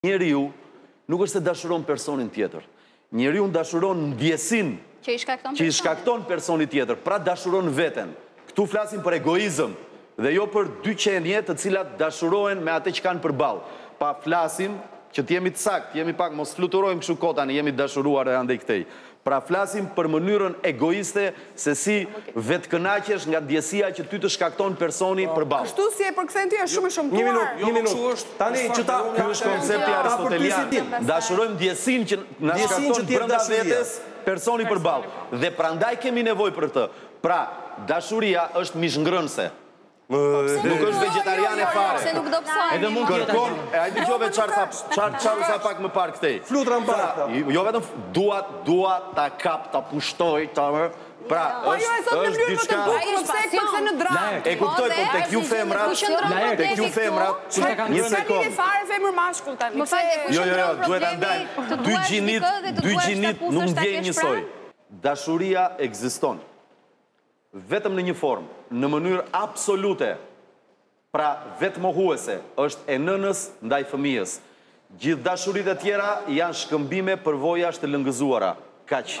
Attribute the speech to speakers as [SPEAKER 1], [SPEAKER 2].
[SPEAKER 1] Njeriu nuk është se dashuron personin tjetër. Njeriu dashuron ndjesinë
[SPEAKER 2] që i shkakton
[SPEAKER 1] personi tjetër, pra dashuron veten. Këtu flasim për egoizëm dhe jo për dy qenje të cilat dashurohen me atë që kanë përballë. Pa flasim që të jemi të saktë, jemi pak mos fluturojmë kështu kot tani jemi dashuruar e andej këtej. Pra flasim për mënyrën egoiste se si vetëkënaqesh nga ndjesia që ty të shkakton personi përballë.
[SPEAKER 3] Kështu si e përkthen ti është shumë
[SPEAKER 4] e
[SPEAKER 3] shëmtuar.
[SPEAKER 4] Një minutë. Tani që ta
[SPEAKER 1] Ky është koncepti aristotelian. Dashurojmë ndjesinë që na shkakton brenda vetes personi përballë dhe prandaj kemi nevojë për këtë. Pra, dashuria është mishngrënëse. Nuk është vegetariane fare. Edhe mund të jetë. Kërkon, e ai dëgjove çfarë tha, çfarë çfarë tha pak më parë këtej.
[SPEAKER 4] Flutra në bark.
[SPEAKER 1] Jo vetëm dua, dua ta kap ta pushtoj ta më. Pra,
[SPEAKER 3] po, jo,
[SPEAKER 1] është është diçka.
[SPEAKER 2] Ai është
[SPEAKER 3] pasion. Pse në dramë?
[SPEAKER 1] E kuptoj po tek ju femra, tek ju femra, çfarë
[SPEAKER 3] kanë një
[SPEAKER 1] sekond.
[SPEAKER 3] Ai fare femër mashkull tani.
[SPEAKER 2] Më
[SPEAKER 3] fal,
[SPEAKER 2] kush
[SPEAKER 1] jo, jo, jo, duhet ta ndaj. Dy
[SPEAKER 2] gjinitë,
[SPEAKER 1] dy
[SPEAKER 2] gjinitë
[SPEAKER 1] nuk ndjejnë njësoj. Dashuria ekziston. Vetëm në një formë, në mënyrë absolute, pra vetëmohuese, është e nënës ndaj fëmijës. Gjithë dashuritë e tjera janë shkëmbime përvojash të lëngëzuara. Kaq.